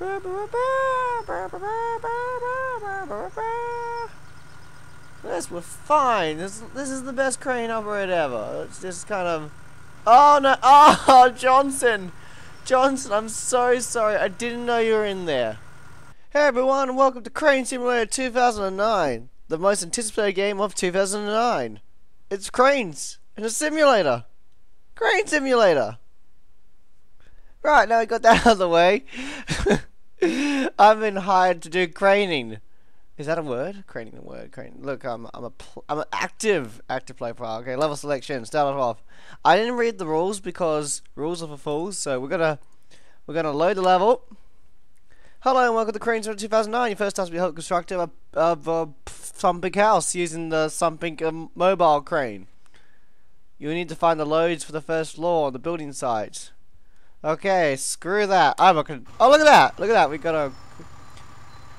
This we're fine. This this is the best crane operator ever. It's just kind of. Oh no! Oh Johnson, Johnson, I'm so sorry. I didn't know you were in there. Hey everyone, welcome to Crane Simulator 2009, the most anticipated game of 2009. It's cranes in a simulator. Crane simulator. Right now we got that out of the way. I've been hired to do craning. Is that a word? Craning the word. Crane. Look, I'm I'm a I'm an active active player profile. Okay, level selection. Start it off. I didn't read the rules because rules are for fools. So we're gonna we're gonna load the level. Hello and welcome to Crane Simulator 2009. Your first task will be help construct a of a something house using the something um, mobile crane. You need to find the loads for the first floor on the building site. Okay, screw that. I'm not gonna. Oh, look at that! Look at that. We got a.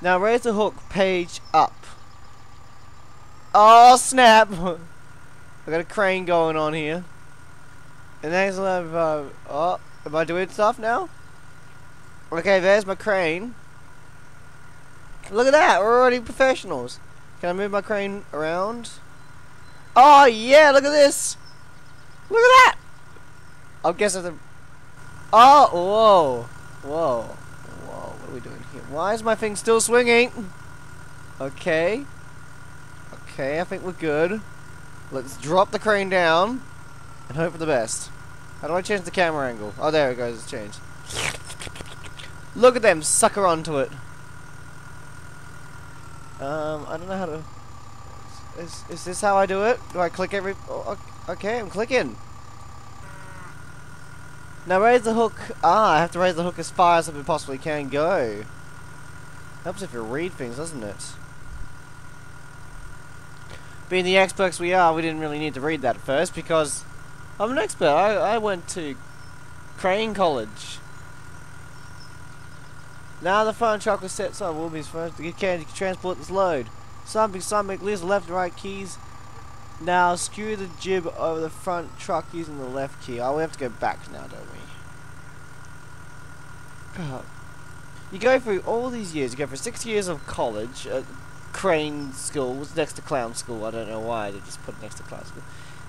Now raise the hook page up. Oh snap! I got a crane going on here. And I have. Uh, oh, am I doing stuff now? Okay, there's my crane. Look at that. We're already professionals. Can I move my crane around? Oh yeah! Look at this. Look at that. I guess it's a. Oh, whoa, whoa, whoa, what are we doing here? Why is my thing still swinging? Okay. Okay, I think we're good. Let's drop the crane down and hope for the best. How do I change the camera angle? Oh, there it goes, it's changed. Look at them, sucker onto it. Um, I don't know how to... Is, is this how I do it? Do I click every... Oh, okay, I'm clicking. Now raise the hook. Ah, I have to raise the hook as far as I possibly can go. Helps if you read things, doesn't it? Being the experts we are, we didn't really need to read that at first because I'm an expert. I, I went to Crane College. Now the front truck was set so will be first to get candy to transport this load. Something, something, the left and right keys. Now screw the jib over the front truck using the left key. Oh, we have to go back now, don't we? God. You go through all these years. You go for six years of college, at crane school, was next to clown school. I don't know why they just put it next to clown school.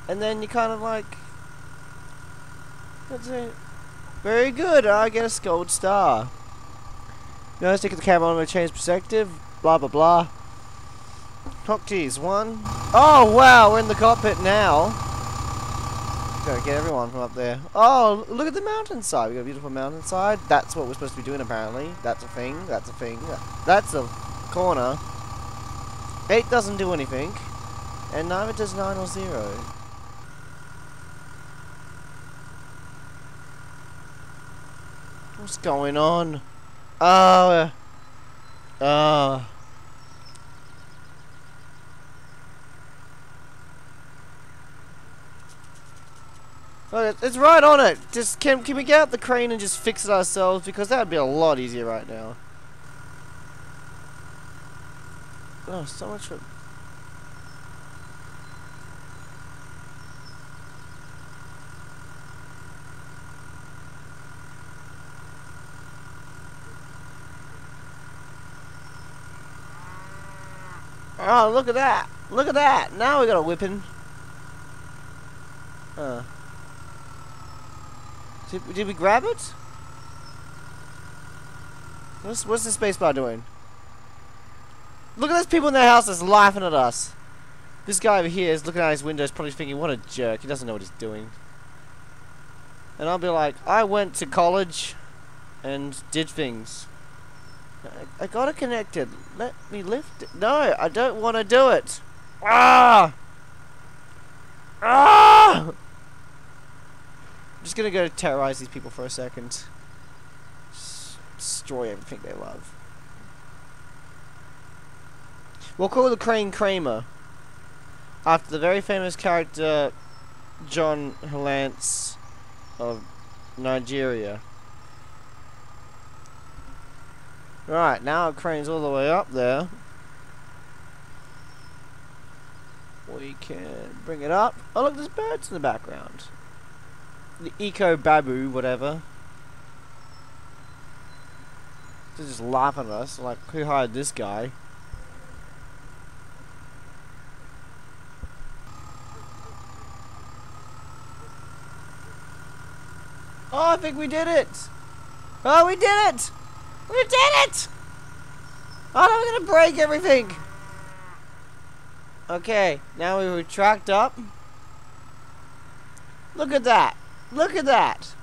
And then you kind of like, that's it. Very good. I get a gold star. You know, stick the camera on to change perspective. Blah blah blah. Hotkeys, one. Oh, wow, we're in the cockpit now. Gotta get everyone from up there. Oh, look at the mountainside. We got a beautiful mountainside. That's what we're supposed to be doing, apparently. That's a thing. That's a thing. That's a corner. Eight doesn't do anything. And neither does nine or zero. What's going on? Oh. Uh, oh. It's right on it. Just can can we get out the crane and just fix it ourselves because that would be a lot easier right now. Oh, so much for. Oh, look at that! Look at that! Now we got a whipping. Uh. Did, did we grab it? What's, what's the spacebar doing? Look at those people in their houses laughing at us. This guy over here is looking out his windows probably thinking, what a jerk. He doesn't know what he's doing. And I'll be like, I went to college and did things. I, I got it connected. Let me lift it. No, I don't want to do it. Ah! Ah! Just gonna go terrorize these people for a second. Destroy everything they love. We'll call the Crane Kramer. After the very famous character John Halance of Nigeria. Right, now it cranes all the way up there. We can bring it up. Oh look, there's birds in the background the Eco Babu, whatever. They're just laughing at us. Like, who hired this guy? Oh, I think we did it! Oh, we did it! We did it! Oh, no, we're gonna break everything! Okay, now we retract up. Look at that! Look at that!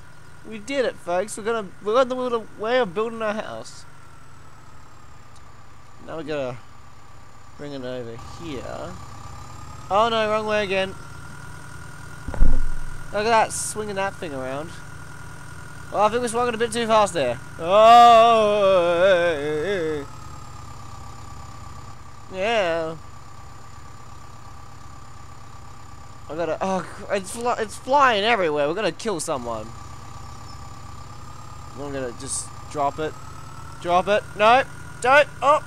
We did it, folks. We're gonna we're on the little way of building our house. Now we gotta bring it over here. Oh no, wrong way again. Look at that, swinging that thing around. Oh, I think we're swinging a bit too fast there. Oh, yeah. I gotta. Oh, it's fly, it's flying everywhere. We're gonna kill someone. I'm gonna just drop it. Drop it. No, don't. Oh.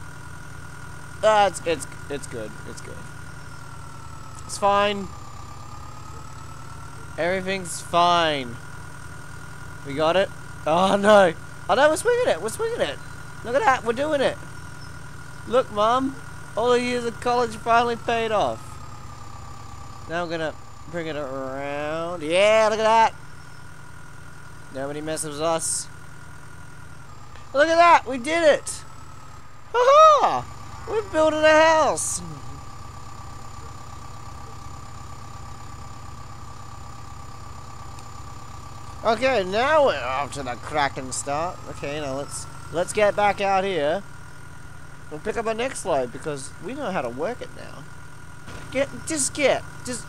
Ah, it's it's it's good. It's good. It's fine. Everything's fine. We got it. Oh no. Oh no, we're swinging it. We're swinging it. Look at that. We're doing it. Look, mom. All the years of college finally paid off. Now I'm gonna bring it around. Yeah, look at that. Nobody messes with us. Look at that, we did it. Ha ha! We're building a house. Okay, now we're off to the cracking start. Okay, now let's let's get back out here. We'll pick up our next load because we know how to work it now. Get, just get, just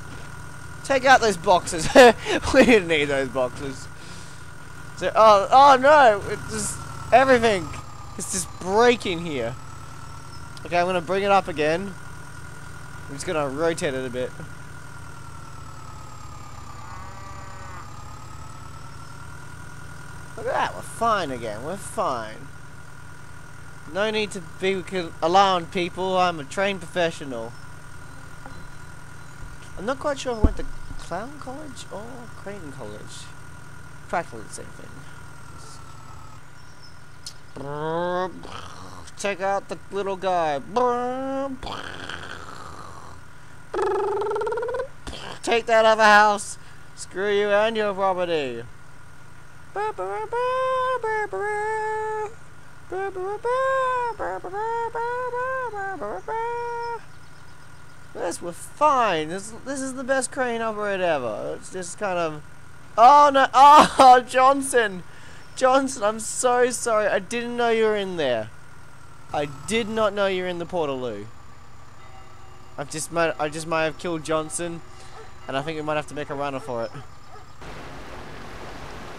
take out those boxes. we didn't need those boxes. So, oh, oh no, it just, everything is just breaking here. Okay, I'm gonna bring it up again. I'm just gonna rotate it a bit. Look at that, we're fine again, we're fine. No need to be alarmed, people. I'm a trained professional. I'm not quite sure I went to Clown College or Creighton College. Practically the same thing. Check out the little guy. Take that other house. Screw you and your property. This was fine. This this is the best crane operator ever. It's just kind of. Oh no! Oh Johnson, Johnson, I'm so sorry. I didn't know you were in there. I did not know you were in the Portaloo. I've just might I just might have killed Johnson, and I think we might have to make a runner for it.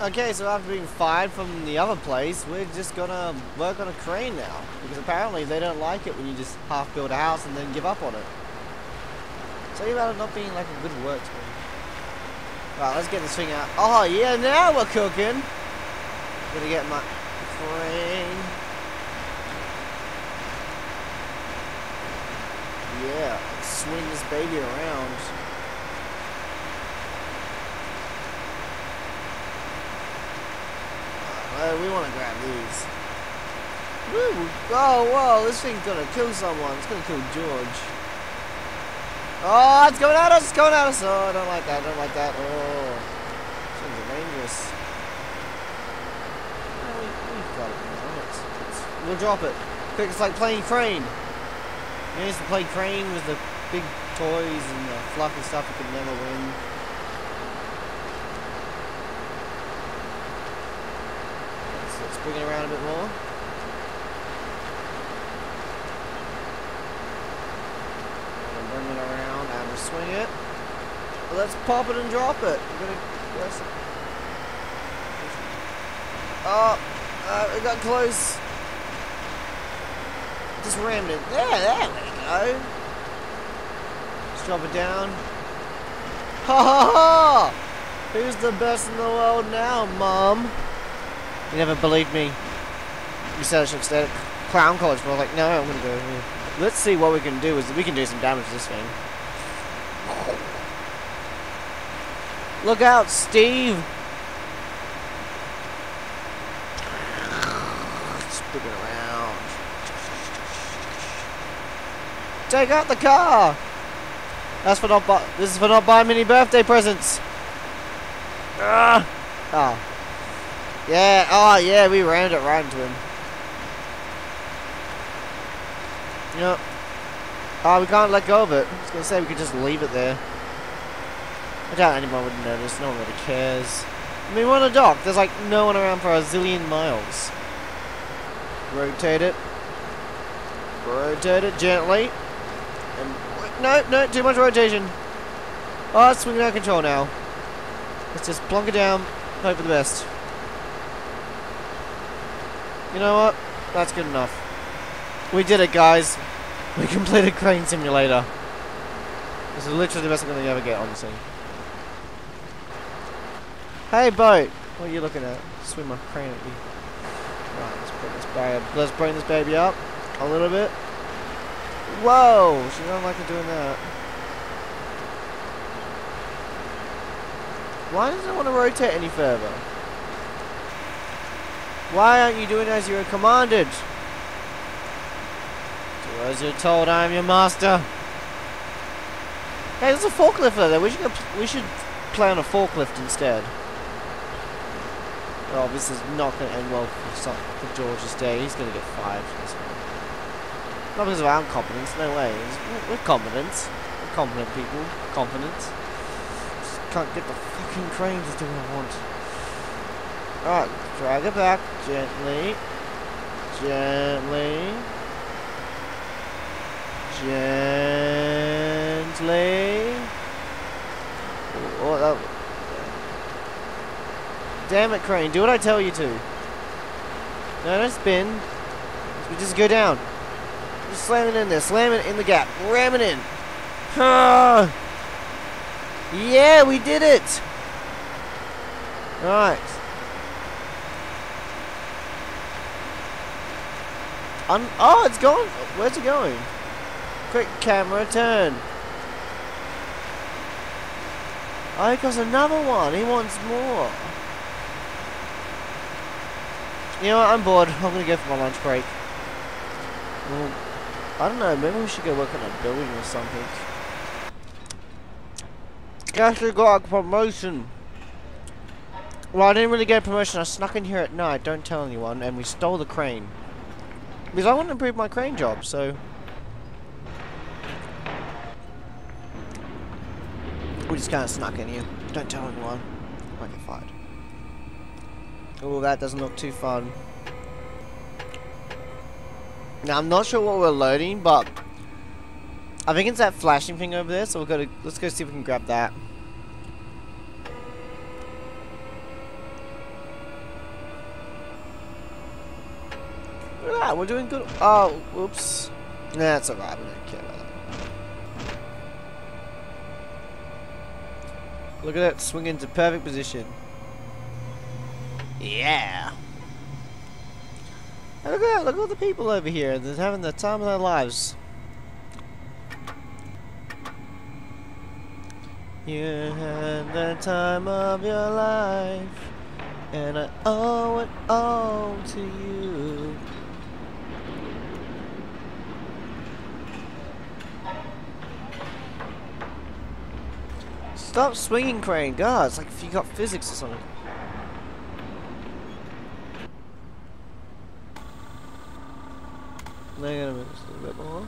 Okay, so after being fired from the other place, we're just gonna work on a crane now. Because apparently they don't like it when you just half build a house and then give up on it. Tell you about it not being like a good work screen. Right, let's get this thing out. Oh yeah, now we're cooking. Gonna get my crane. Yeah, swing this baby around. Uh, we want to grab these. Woo! Oh, whoa, this thing's gonna kill someone. It's gonna kill George. Oh, it's going at us! It's going at us! Oh, I don't like that. I don't like that. Oh. Are dangerous. Oh, we'll drop it. Quick, it's like playing Crane. You used to play Crane with the big toys and the fluffy stuff you could never win. Let's bring it around a bit more. And bring it around and swing it. Let's pop it and drop it. We're gonna yes. Oh, uh, it got close. Just rammed it. There, there we go. Let's drop it down. Ha ha ha! Who's the best in the world now, Mom? You never believed me. You said I should stay at Clown College, but I was like, no, I'm gonna go here. Let's see what we can do. Is we can do some damage to this thing. Look out, Steve! Spinning around. Take out the car! That's for not bu this is for not buying many birthday presents. Ah! Oh. Yeah, oh yeah, we rammed it right into him. Yep. Oh, we can't let go of it. I was gonna say we could just leave it there. I doubt anyone would notice, no one really cares. I mean, we're on a dock, there's like no one around for a zillion miles. Rotate it. Rotate it gently. And no, no, too much rotation. Oh, it's swinging out of control now. Let's just plunk it down, hope for the best. You know what? That's good enough. We did it, guys. We completed Crane Simulator. This is literally the best thing you ever get, honestly. Hey, boat! What are you looking at? Swim my crane at you. Right, let's bring this baby, let's bring this baby up a little bit. Whoa! She don't like doing that. Why does it want to rotate any further? Why aren't you doing as you are commanded? Do as you're told, I am your master. Hey, there's a forklift there. We should we should play on a forklift instead. Oh, this is not going to end well for, for George's day. He's going to get fired for this one. Not because of our incompetence, no way. We're competent. We're competent people. Confident. Just can't get the fucking crane to do what I want. Alright, drag it back gently. Gently. Gently. Oh, that, Damn it, Crane. Do what I tell you to. No, don't spin. We just go down. Just slam it in there. Slam it in the gap. Ram it in. Ah. Yeah, we did it. Right. Un oh, it's gone. Where's it going? Quick camera turn. Oh, he got another one. He wants more. You know what, I'm bored. I'm gonna go for my lunch break. Well, I don't know, maybe we should go work on a building or something. We got a promotion. Well, I didn't really get a promotion. I snuck in here at night, don't tell anyone, and we stole the crane. Because I want to improve my crane job, so... We just kind of snuck in here. Don't tell anyone. I might get fired. Oh, that doesn't look too fun. Now, I'm not sure what we're loading, but I think it's that flashing thing over there, so we'll go to, let's go see if we can grab that. Look at that, we're doing good. Oh, whoops. That's alright, we don't care about that. Look at that, swing into perfect position. Yeah. Look at look at all the people over here. They're having the time of their lives. You had the time of your life, and I owe it all to you. Stop swinging, Crane. God, it's like if you got physics or something. Hang on a minute, just a little bit more.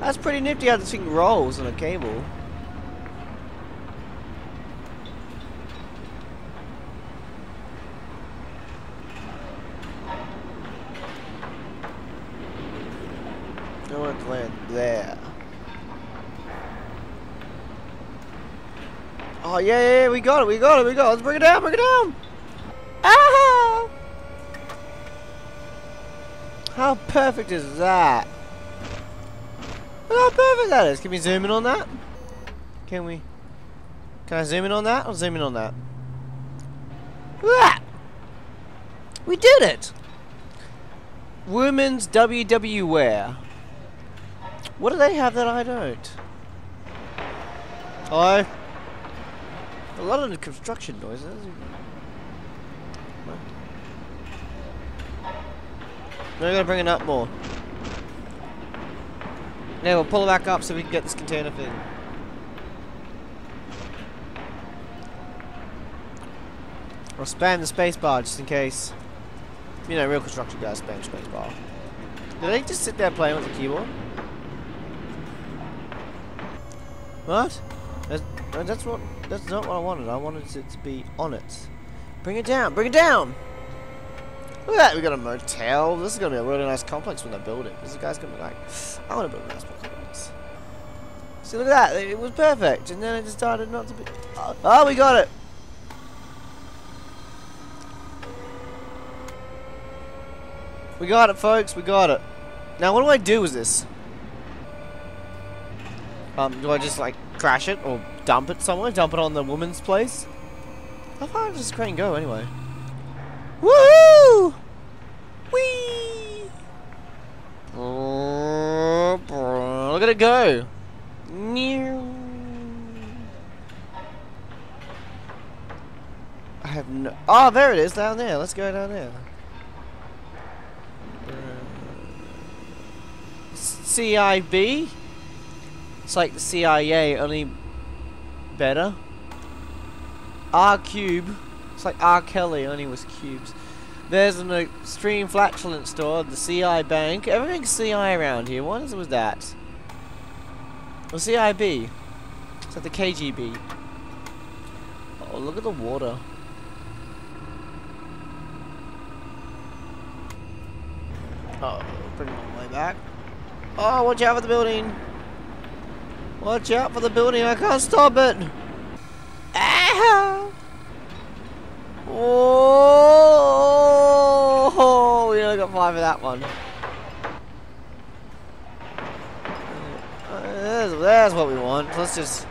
That's pretty nifty how this thing rolls on a cable. I want to land there. Oh, yeah, yeah, we got it, we got it, we got it. Let's bring it down, bring it down. Ah! How perfect is that? Look how perfect that is. Can we zoom in on that? Can we? Can I zoom in on that or zoom in on that? That! We did it! Women's WW wear. What do they have that I don't? Hello? A lot of the construction noises. We're gonna bring it up more. Yeah, we'll pull it back up so we can get this container thing. I'll spam the spacebar just in case. You know, real construction guys spam spacebar. Did they just sit there playing with the keyboard? What? That's, that's what. That's not what I wanted. I wanted it to be on it. Bring it down. Bring it down. Look at that. We got a motel. This is gonna be a really nice complex when they build it. This guy's gonna be like, I want to build a nice complex. See, look at that. It was perfect, and then it just started not to be. Oh, oh we got it. We got it, folks. We got it. Now, what do I do with this? Um, do I just like crash it or dump it somewhere? Dump it on the woman's place? How far does this crane go anyway? Woohoo! Whee! Look at it go! I have no. Oh, there it is down there. Let's go down there. Uh, CIB? It's like the CIA, only better. R Cube. It's like R Kelly, only with cubes. There's an extreme flatulence store, the CI Bank. Everything's CI around here. What was that? Or CIB. It's like the KGB. Oh, look at the water. Oh, bring it all the way back. Oh, watch out for the building. Watch out for the building. I can't stop it. Ah! Oh, we only got five of that one. Uh, there's, there's what we want. Let's just.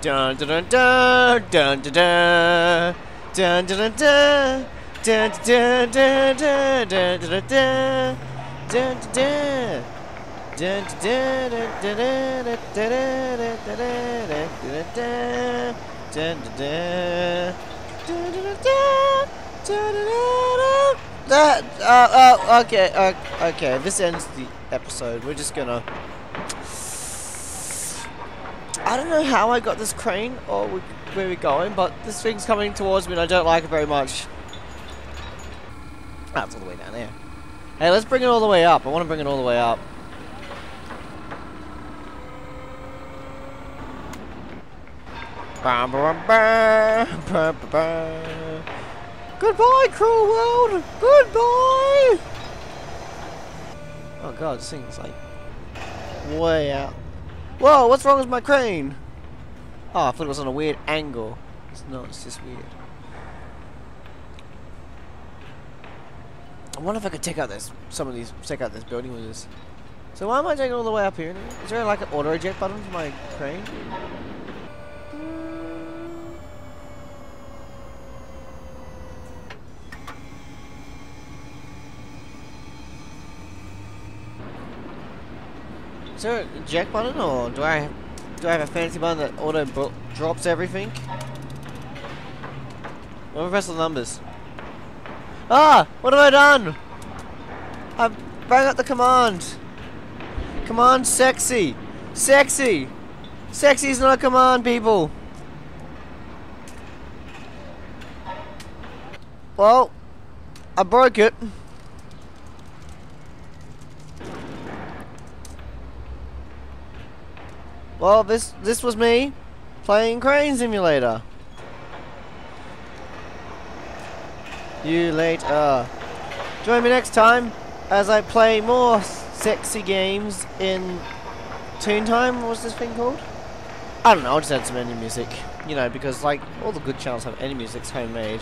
Dun dun dun dun dun dun dun dun dun dun dun dun dun dun dun dun dun dun dun Dun, dun, dun, dun, dun, dun, That, uh, uh, okay, uh, okay, this ends the episode. We're just gonna... I don't know how I got this crane or where we're going, but this thing's coming towards me and I don't like it very much. That's all the way down there. Hey, let's bring it all the way up. I want to bring it all the way up. Goodbye, cruel world! Goodbye! Oh god, this thing's like way out. Whoa, what's wrong with my crane? Oh, I thought it was on a weird angle. It's not, it's just weird. I wonder if I could take out this, some of these, take out this building with this. So why am I taking all the way up here? Is there like an auto eject button for my crane? Is there a eject button or do I do I have a fancy button that auto drops everything? Let me press the numbers. Ah! What have I done? I bring up the command. Command sexy. Sexy. Sexy is not a command, people. Well, I broke it. Well, this this was me playing Crane Simulator. You later. Join me next time as I play more sexy games in Toon Time. What's this thing called? I don't know. I'll just add some any music. You know, because like all the good channels have any music's homemade.